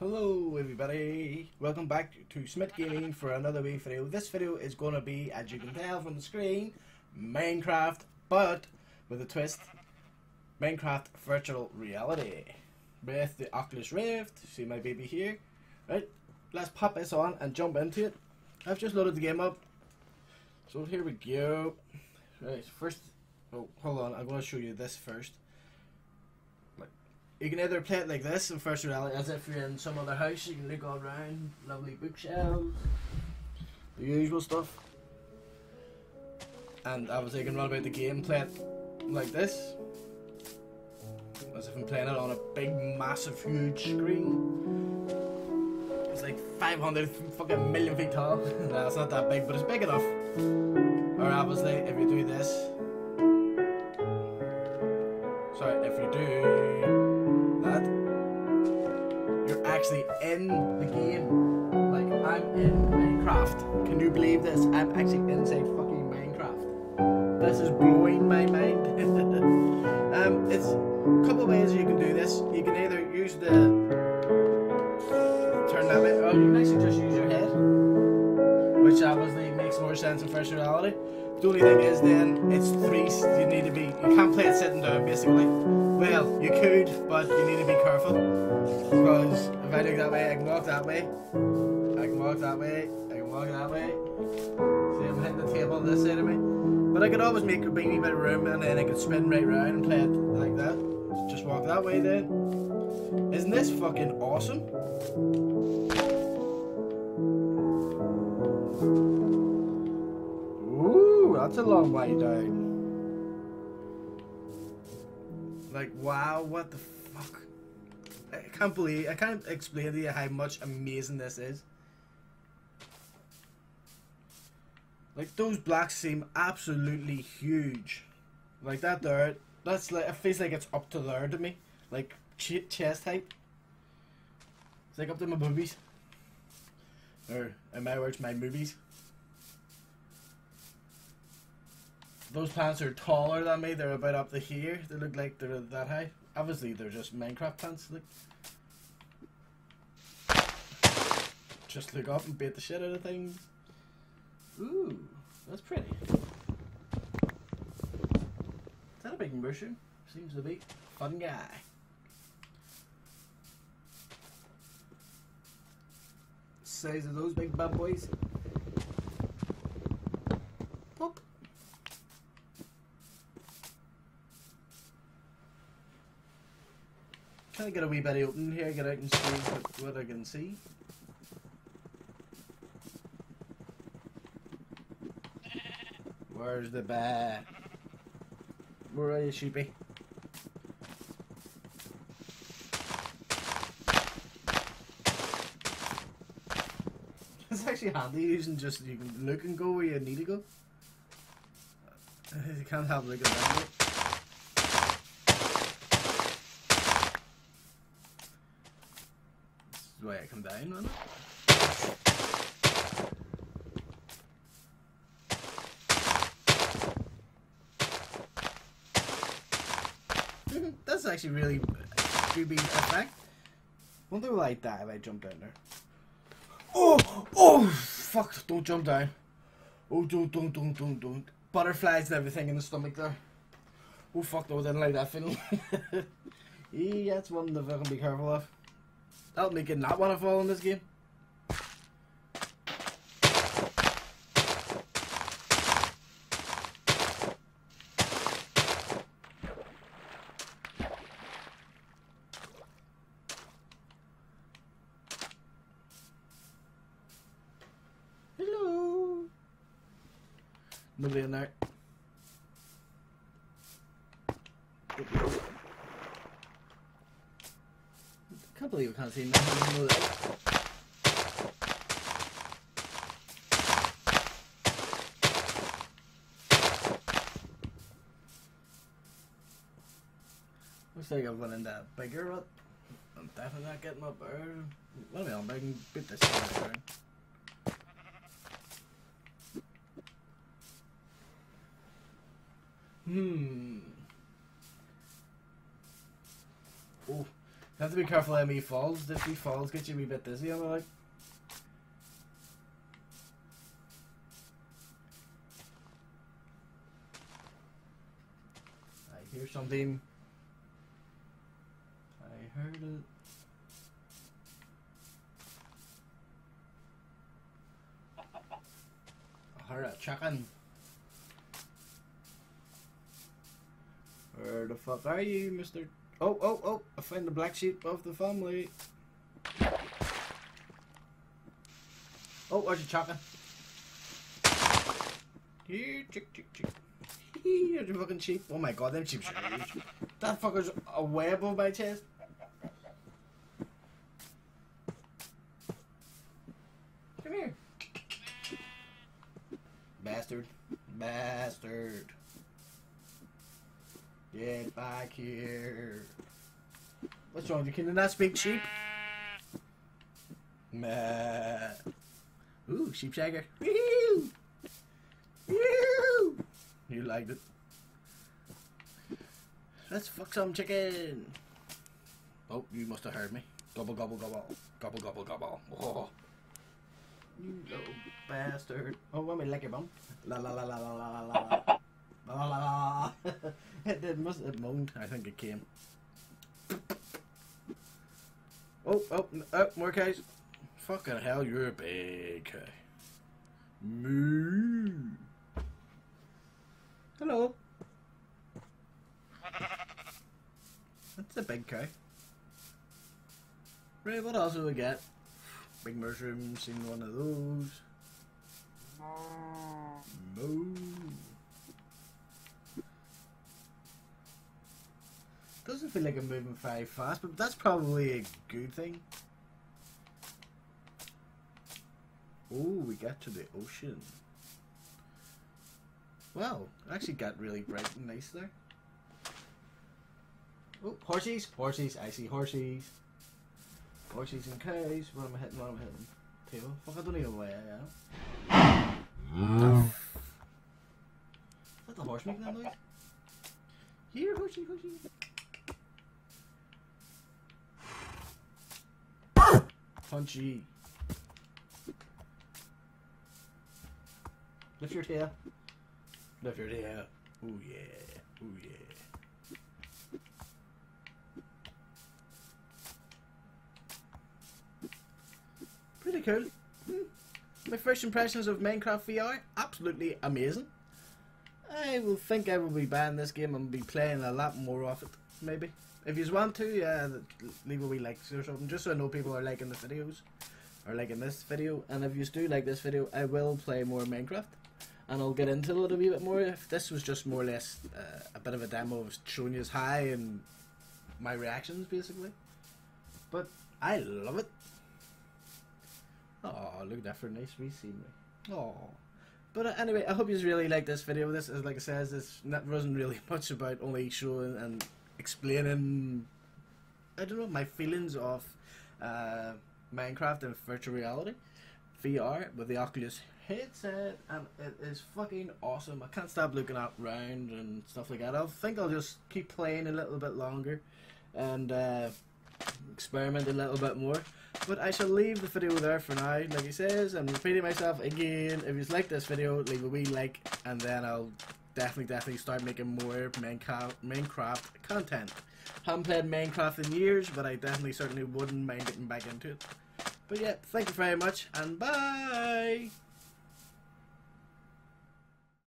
Hello everybody, welcome back to Smit Gaming for another video. This video is going to be, as you can tell from the screen, Minecraft, but with a twist, Minecraft Virtual Reality. With the Oculus Rift, see my baby here. Right, let's pop this on and jump into it. I've just loaded the game up. So here we go. Right, first, oh hold on, I'm going to show you this first. You can either play it like this in first reality, as if you're in some other house. You can look all around, lovely bookshelves, the usual stuff. And obviously, you can run about the game, play it like this, as if I'm playing it on a big, massive, huge screen. It's like 500 fucking million feet tall. no, it's not that big, but it's big enough. Or obviously, if you do this, sorry, if you do actually in the game. Like, I'm in Minecraft. Can you believe this? I'm actually inside fucking Minecraft. This is blowing my mind. um, it's a couple ways you can do this. You can either use the turn that way, or you can actually just use your head, which obviously makes more sense in first reality. The only thing is then it's three. You need to be. You can't play it sitting down basically. Well, you could, but you need to be careful because if I look that way, I can walk that way. I can walk that way. I can walk that way. See, I'm hitting the table on this side of me. But I could always make a wee bit of room and then I could spin right round and play it like that. Just walk that way then. Isn't this fucking awesome? Ooh, that's a long way down. Like, wow, what the fuck? I can't believe, I can't explain to you how much amazing this is. Like, those blacks seem absolutely huge. Like, that there, that's like, it feels like it's up to there to me. Like, ch chest height. It's like up to my boobies. Or, in my words, my movies. Those pants are taller than me. They're about up to here. They look like they're that high. Obviously, they're just Minecraft pants. Like, just look up and beat the shit out of things. Ooh, that's pretty. Is that a big mushroom? Seems to be. Fun guy. Size of those big bad boys. Trying to get a wee bit open here, get out and see what, what I can see. Where's the bear? Where are you, sheepy? It's actually handy using just you can look and go where you need to go. You can't have looking around it. This the way I come down, man. That's actually really creepy effect. Wonder will I die if I jump down there? Oh! Oh! Fuck! Don't jump down. Oh, don't, don't, don't, don't, don't. Butterflies and everything in the stomach there. Oh, fuck no, I didn't like that feeling. yeah, that's one that I can be careful of. That'll make it not want to fall in this game. Hello. Nobody in there. Believe I can't see nothing. Looks like I'm running that bigger rut. I'm definitely not getting up there. Let me on, I can beat this thing around. Hmm. Oh, have to be careful of me falls. If he falls, get you a wee bit dizzy on the like. I hear something. I heard it. I heard a chicken. Where the fuck are you, Mister? Oh, oh, oh! I find the black sheep of the family. Oh, there's a chicken. Here, chick, chick, chick. Here's a fucking sheep. Oh my god, them sheep huge. That fucker's a way above my chest. Come here. Bastard. Bastard. Get back here. What's wrong? You can not speak sheep? Meh. Ooh, sheep shagger. Woo! Woo! You liked it. Let's fuck some chicken. Oh, you must have heard me. Gobble, gobble, gobble. Gobble, gobble, gobble. Oh. You little bastard. Oh, let me lick your bum. La la la la la la la la. La la la. it did, must have moaned. I think it came. Oh, oh, oh, more guys. Fucking hell, you're a big guy. Moo. Hello. That's a big cow. Right, what else do we get? Big mushroom, seen one of those. Moo. Doesn't feel like I'm moving very fast, but that's probably a good thing. Oh, we got to the ocean. Wow, actually got really bright and nice there. Oh, horses, horses, I see horses. Horses and cows. What am I hitting? What am I hitting? Table. Fuck, I don't even know where I am. Is that the horse making that noise? Here, horsey, horsey. Punchy. Lift your tail. Lift your tail. Ooh yeah. Ooh yeah. Pretty cool. Hmm. My first impressions of Minecraft VR, absolutely amazing. I will think I will be buying this game and be playing a lot more of it, maybe. If you want to, yeah, leave a wee like or something, just so I know people are liking the videos, or liking this video. And if you do like this video, I will play more Minecraft, and I'll get into it a wee bit more. If this was just more or less uh, a bit of a demo of showing you how and my reactions, basically. But I love it. Oh, look at that for a nice wee scenery. Oh. But uh, anyway, I hope you really like this video. This is like I says, this wasn't really much about only showing and explaining. I don't know my feelings of uh, Minecraft and virtual reality, VR with the Oculus headset, and it is fucking awesome. I can't stop looking at round and stuff like that. I think I'll just keep playing a little bit longer, and. Uh, experiment a little bit more. But I shall leave the video there for now. Like he says, I'm repeating myself again. If you like this video, leave a wee like, and then I'll definitely, definitely start making more Minecraft, Minecraft content. Haven't played Minecraft in years, but I definitely certainly wouldn't mind getting back into it. But yeah, thank you very much, and bye!